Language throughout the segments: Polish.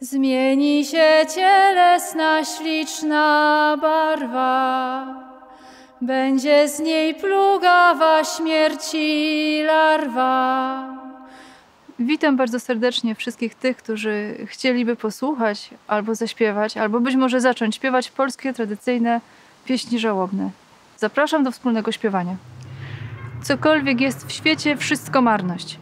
Zmieni się cielesna, śliczna barwa, będzie z niej plugawa śmierci larwa. Witam bardzo serdecznie wszystkich tych, którzy chcieliby posłuchać albo zaśpiewać, albo być może zacząć śpiewać polskie tradycyjne pieśni żałobne. Zapraszam do wspólnego śpiewania. Cokolwiek jest w świecie, wszystko marność.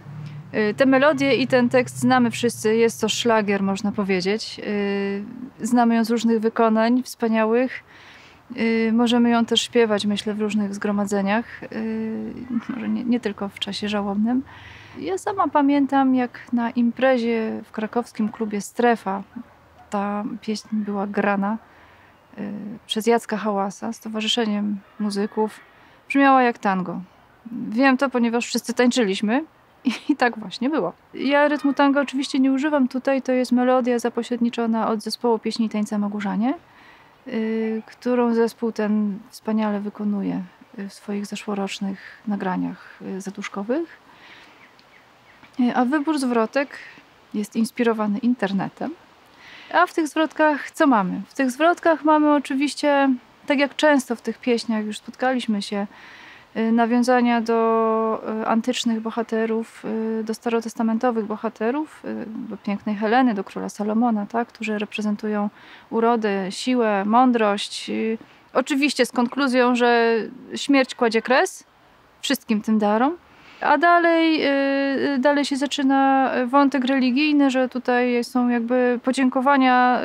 Y, Te melodie i ten tekst znamy wszyscy, jest to szlagier, można powiedzieć. Y, Znamy ją z różnych wykonań wspaniałych. Y, Możemy ją też śpiewać, myślę, w różnych zgromadzeniach, może nie, nie tylko w czasie żałobnym. Ja sama pamiętam, jak na imprezie w krakowskim klubie Strefa ta pieśń była grana przez Jacka Hałasa z Muzyków. Brzmiała jak tango. Wiem to, ponieważ wszyscy tańczyliśmy i tak właśnie było. Ja rytmu tango oczywiście nie używam tutaj, to jest melodia zapośredniczona od zespołu pieśni i tańca Magórzanie, y, którą zespół ten wspaniale wykonuje w swoich zeszłorocznych nagraniach y, zaduszkowych. Y, A wybór zwrotek jest inspirowany internetem. A w tych zwrotkach co mamy? W tych zwrotkach mamy oczywiście, tak jak często w tych pieśniach już spotkaliśmy się, nawiązania do y, antycznych bohaterów, y, do starotestamentowych bohaterów, y, do pięknej Heleny, do króla Salomona, tak? którzy reprezentują urodę, siłę, mądrość. y, Oczywiście z konkluzją, że śmierć kładzie kres wszystkim tym darom. A dalej, y, dalej się zaczyna wątek religijny, że tutaj są jakby podziękowania,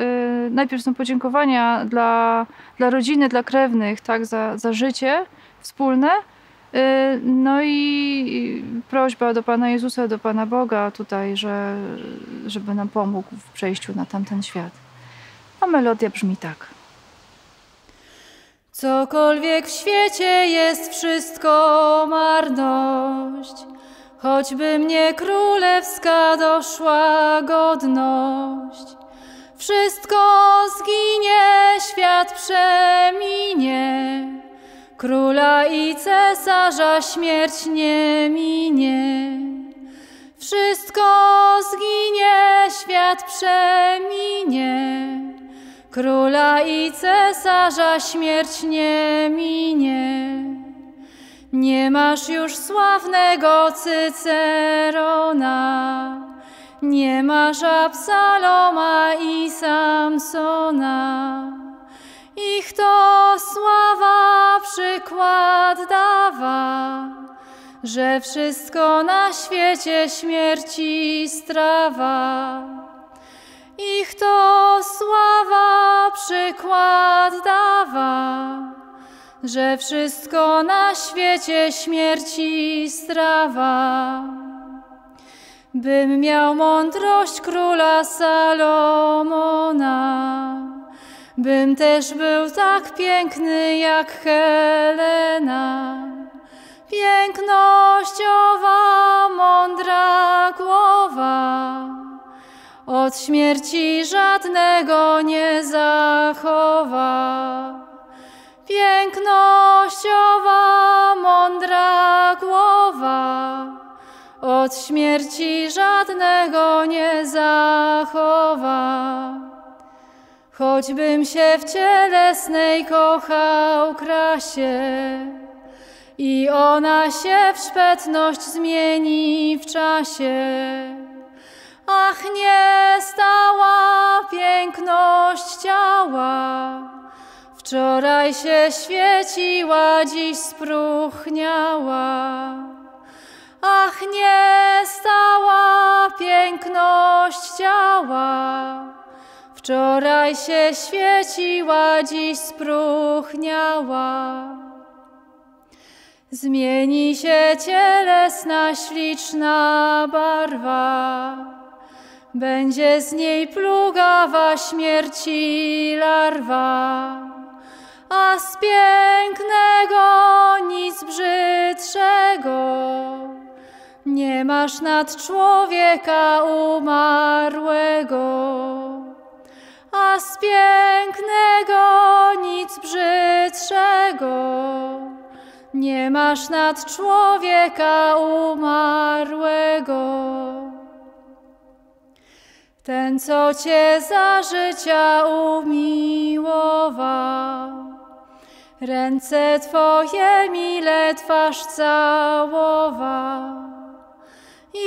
y, najpierw są podziękowania dla, dla rodziny, dla krewnych, tak, za, za życie wspólne. Y, No i prośba do Pana Jezusa, do Pana Boga tutaj, że, żeby nam pomógł w przejściu na tamten świat. A melodia brzmi tak. Cokolwiek w świecie jest wszystko marność, choćby mnie królewska doszła godność. Wszystko zginie, świat przeminie, króla i cesarza śmierć nie minie. Wszystko zginie, świat przeminie, Króla i cesarza śmierć nie minie. Nie masz już sławnego Cycerona, nie masz Absaloma i Samsona. Ich to sława przykład dawa, że wszystko na świecie śmierci strawa. Ich to sława przykład dawa, że wszystko na świecie śmierci strawa. Bym miał mądrość króla Salomona, bym też był tak piękny jak Helena. Pięknościowa, mądra głowa od śmierci żadnego nie zachowa. Pięknościowa, mądra głowa, od śmierci żadnego nie zachowa. Choćbym się w cielesnej kochał krasie i ona się w szpetność zmieni w czasie. Ach, nie stała piękność ciała. Wczoraj się świeciła, dziś spróchniała. Ach, nie stała piękność ciała. Wczoraj się świeciła, dziś spróchniała. Zmieni się cielesna, śliczna barwa. Będzie z niej plugawa śmierci larwa, a z pięknego nic brzydszego. Nie masz nad człowieka umarłego, a z pięknego nic brzydszego. Nie masz nad człowieka umarłego. Ten, co Cię za życia umiłował, ręce Twoje mile twarz całował.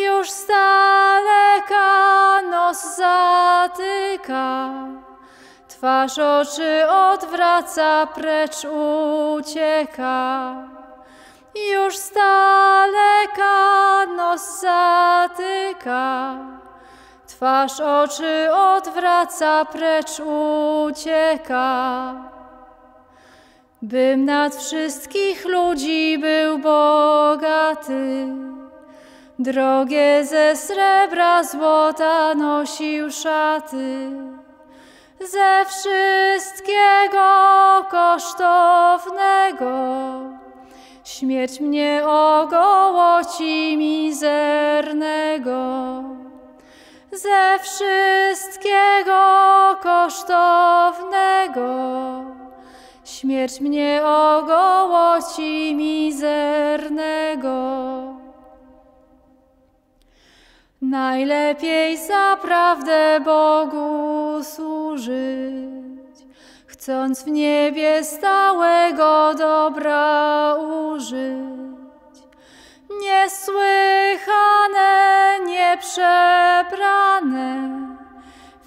Już z daleka nos zatyka, twarz oczy odwraca, precz ucieka. Już z daleka nos zatyka, twarz oczy odwraca, precz ucieka. Bym nad wszystkich ludzi był bogaty, drogie ze srebra, złota nosił szaty. Ze wszystkiego kosztownego Śmierć mnie ogołoci mizernego. Ze wszystkiego kosztownego Śmierć mnie ogołoci mizernego. Najlepiej zaprawdę Bogu służyć, chcąc w niebie stałego dobra użyć. Niesłychane, nieprzebrane,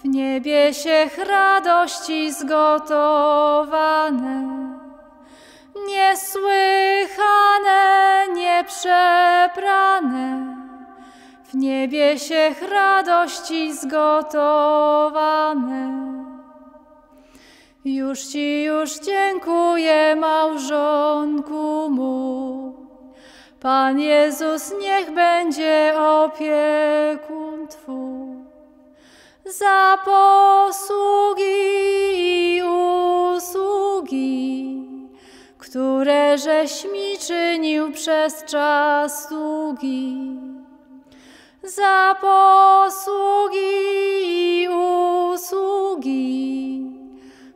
w niebiesiech radości zgotowane. Niesłychane, nieprzebrane, w niebiesiech radości zgotowane. Już Ci, już dziękuję, małżonku mój. Pan Jezus niech będzie opiekun Twój. Za posługi i usługi, które żeś mi czynił przez czas długi. Za posługi i usługi,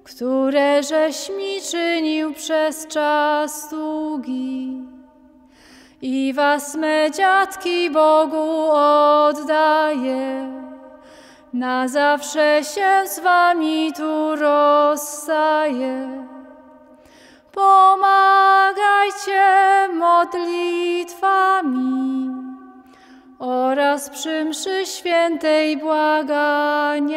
które żeś mi czynił przez czas długi. I was me dziadki Bogu oddaję, na zawsze się z wami tu rozstaję. Pomagajcie modlitwami oraz przy mszy świętej błaganiami.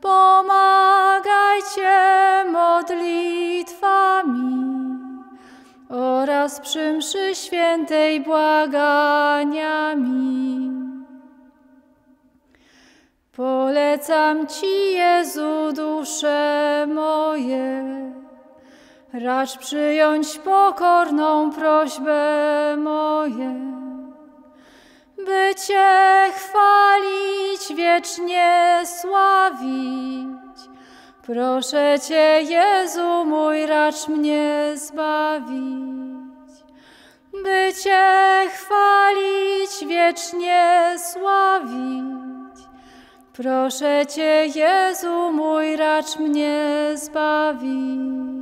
Pomagajcie modlitwami oraz przy mszy świętej błaganiami. Polecam Ci, Jezu, dusze moje, racz przyjąć pokorną prośbę moje, by Cię chwalić, wiecznie sławić. Proszę Cię, Jezu mój, racz mnie zbawić, by Cię chwalić, wiecznie sławić. Proszę Cię, Jezu mój, racz mnie zbawić.